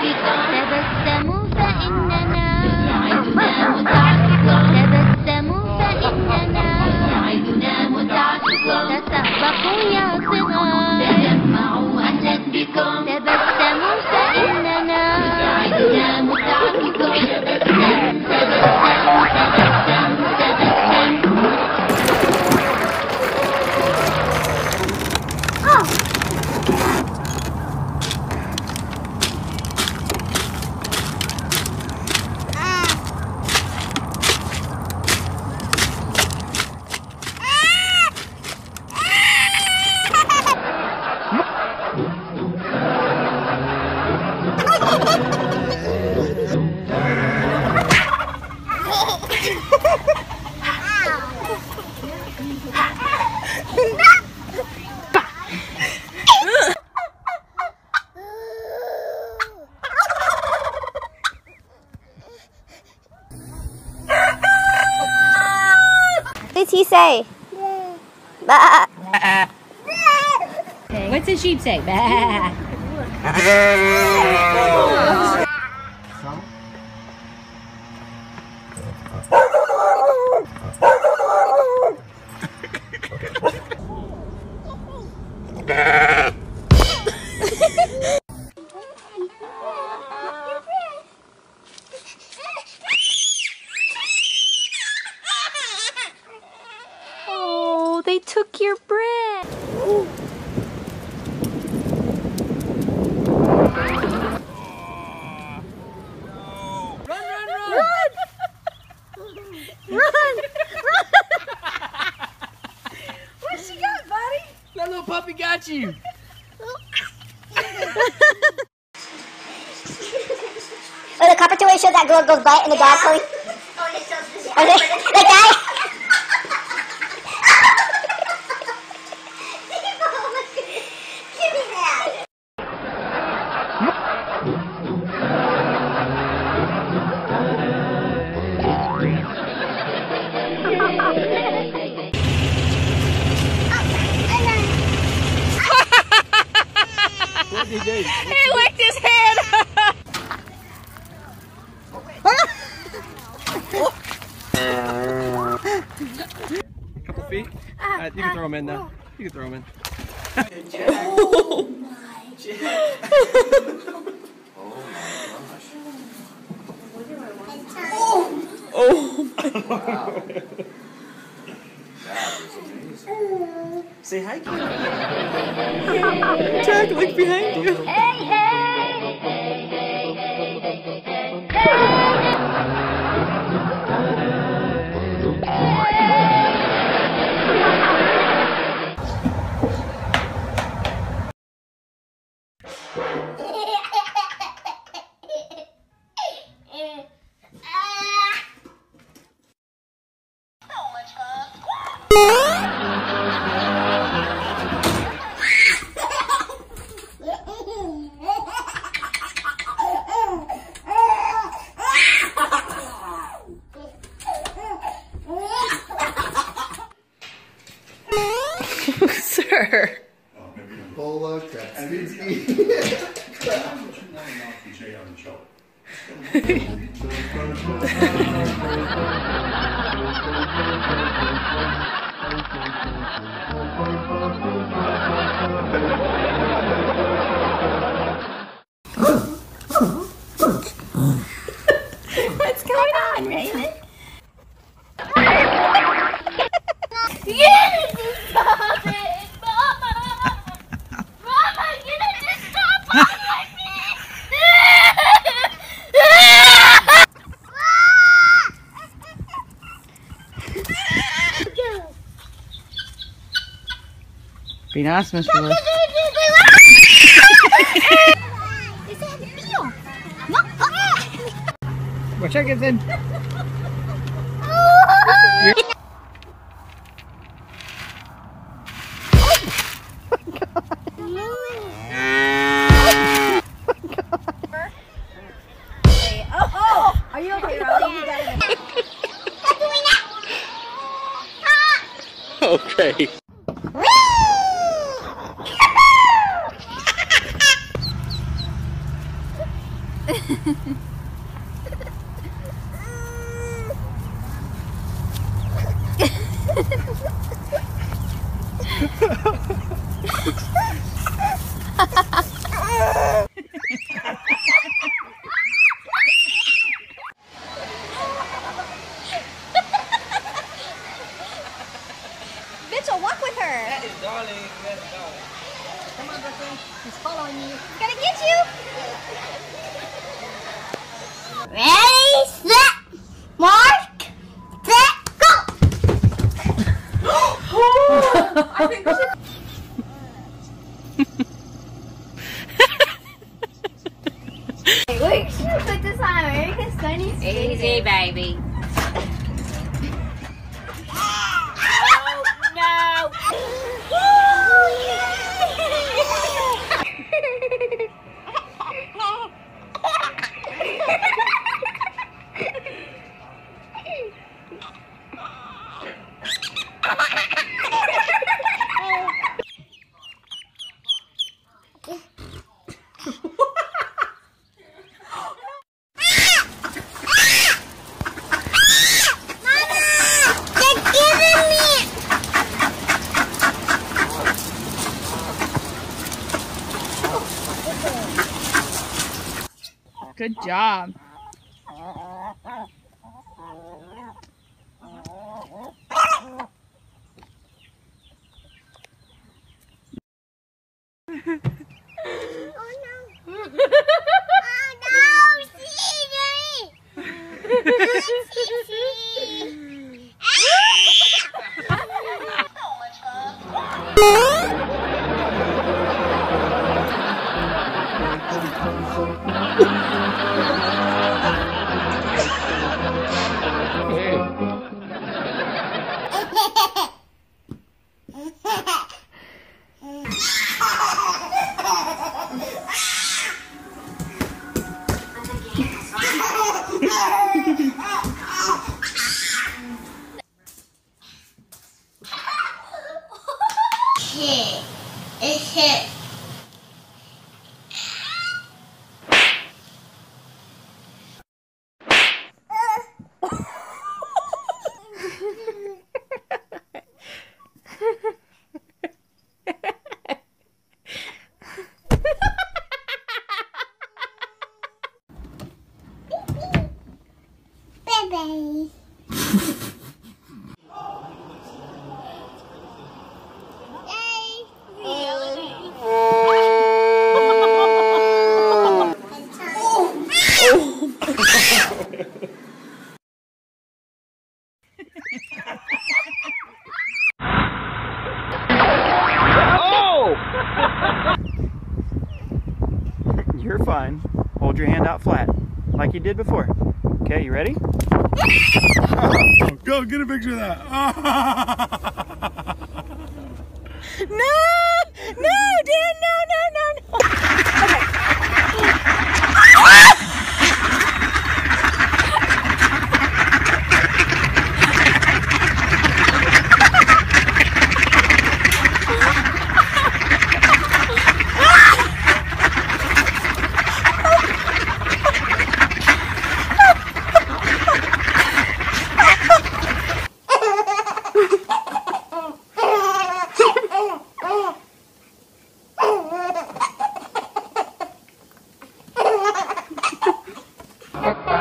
تبسموا فإننا عدنا متعلمين What did he say? Bah. What's the sheep say? Bah. They took your bread. Run run What she got, buddy. That little puppy got you. Oh, the copper toy show that girl goes by and the dog pulling. Oh, the, the guy. What did he licked his head. A couple feet? Alright, you can throw him in now. You can throw him in. Oh oh. Oh. Say hi, Jack, look behind you. Sir. Be nice, Mr. Lewis. Ese es el mío. No. Watch out, gets in. Are you okay, Riley? You got it. okay. Mitchell, walk with her. That is darling. That's darling. Come on, Brooklyn. He's following you. He's gonna get you. Ready, Easy, baby. They're Good job. Hit. It's hit. Your hand out flat, like you did before. Okay, you ready? Go get a picture of that. No! No, Papa.